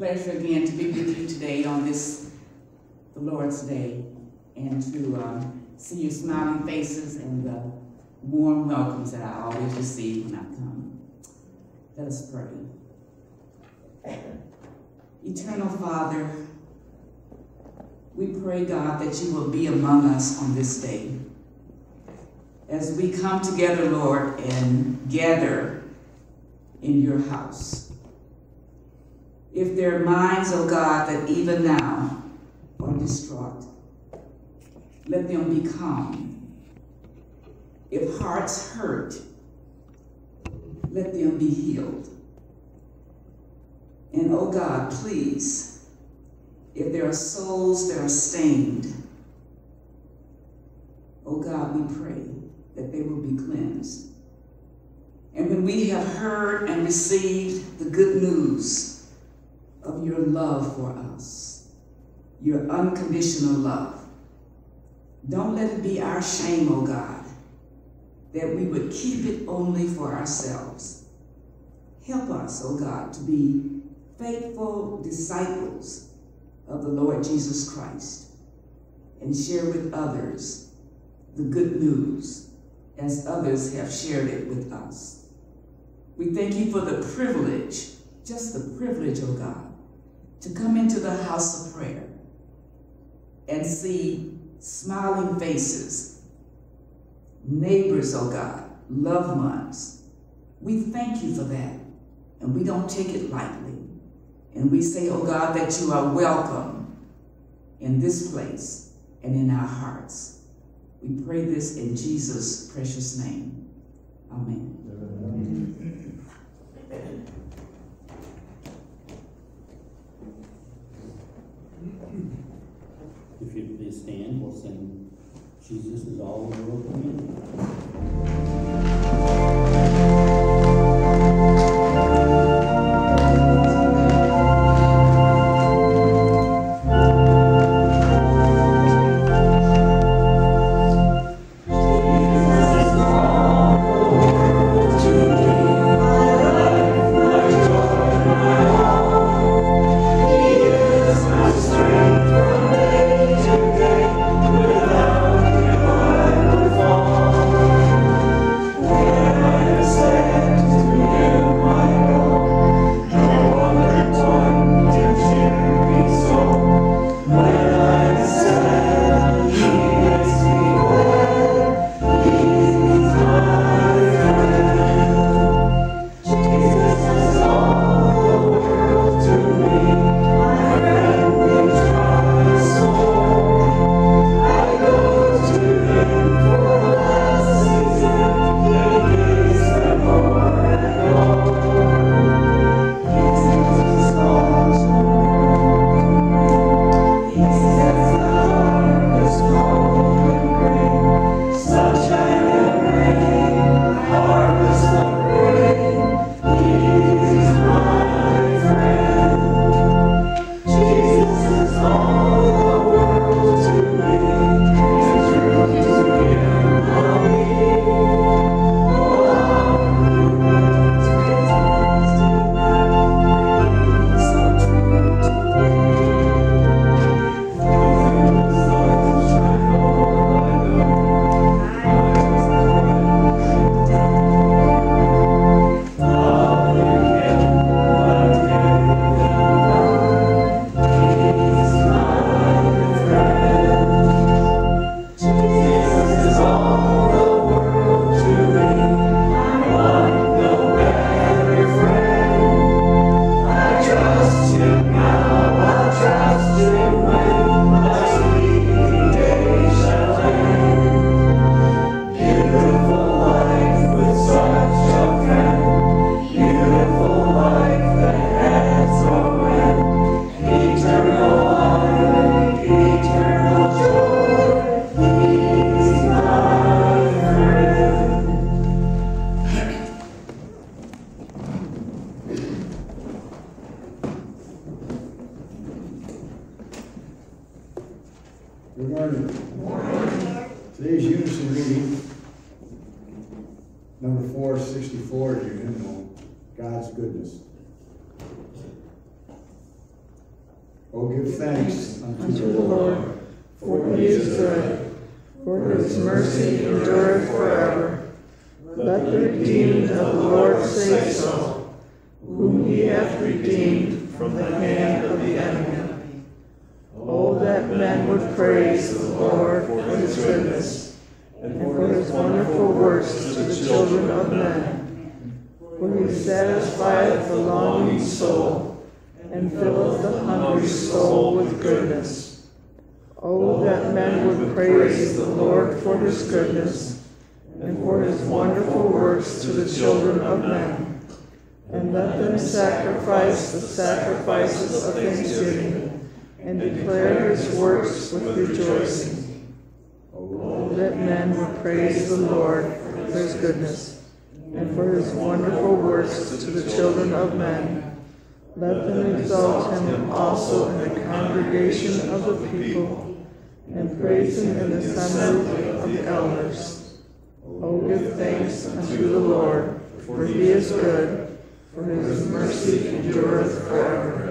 pleasure again to be with you today on this, the Lord's Day, and to um, see your smiling faces and the warm welcomes that I always receive when I come. Let us pray. Eternal Father, we pray, God, that you will be among us on this day. As we come together, Lord, and gather in your house. If their minds, oh God, that even now are distraught, let them be calm. If hearts hurt, let them be healed. And oh God, please, if there are souls that are stained, oh God, we pray that they will be cleansed. And when we have heard and received the good news of your love for us, your unconditional love, don't let it be our shame, O oh God, that we would keep it only for ourselves. Help us, O oh God, to be faithful disciples of the Lord Jesus Christ and share with others the good news as others have shared it with us. We thank you for the privilege, just the privilege, oh God, to come into the house of prayer and see smiling faces, neighbors, oh God, loved ones. We thank you for that, and we don't take it lightly. And we say, oh God, that you are welcome in this place and in our hearts. We pray this in Jesus' precious name. Amen. If you please stand, Jesus is all the world Morning. Today's unison reading, number 464 in your hymnal, God's Goodness. Oh, give thanks unto, unto the Lord, Lord, for he is good, for his mercy endureth forever. Let the redeemed of the Lord say so, whom he hath redeemed from the hand of the enemy that men would praise the Lord for his goodness, and for his wonderful works to the children of men. For he satisfieth the longing soul, and filleth the hungry soul with goodness. Oh, that men would praise the Lord for his goodness, and for his wonderful works to the children of men. And let them sacrifice the sacrifices of thanksgiving, and declare his works with rejoicing. Oh, that men would praise the Lord for his goodness, and for his wonderful works to the children of men. Let them exalt him also in the congregation of the people, and praise him in the assembly of the elders. Oh, give thanks unto the Lord, for he is good, for his mercy endureth forever.